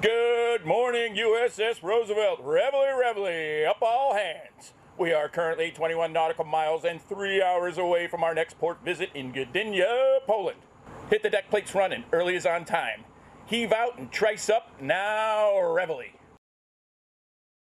Good morning, USS Roosevelt. Reveille, reveille, up all hands. We are currently 21 nautical miles and three hours away from our next port visit in Gdynia, Poland. Hit the deck plates running, early is on time. Heave out and trice up, now reveille.